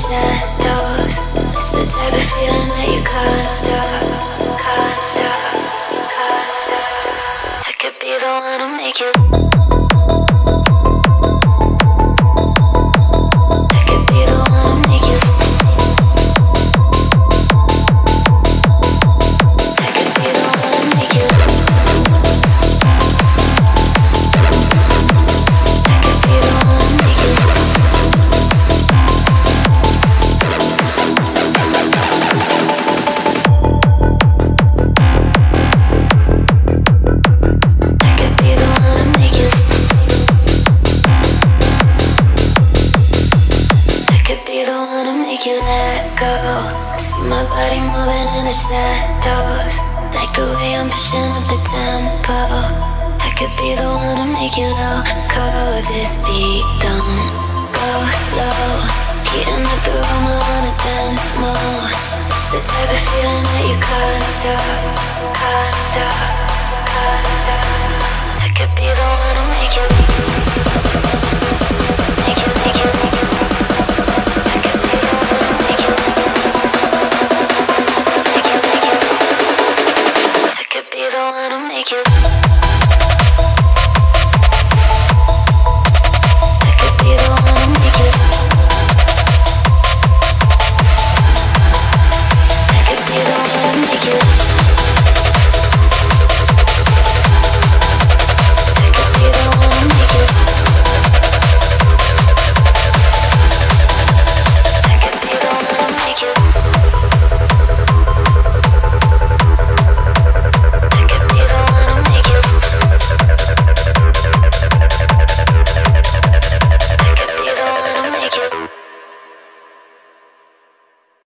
shadows. It's the type of feeling that you can't stop. I could be the one to make you. Be the one to make you let go. See my body moving in the shadows. Like the way I'm pushing up the tempo. I could be the one to make you loco. This beat don't go slow. Heating up the room, I wanna dance more. It's the type of feeling that you can't stop, can't stop, can't stop. Make you.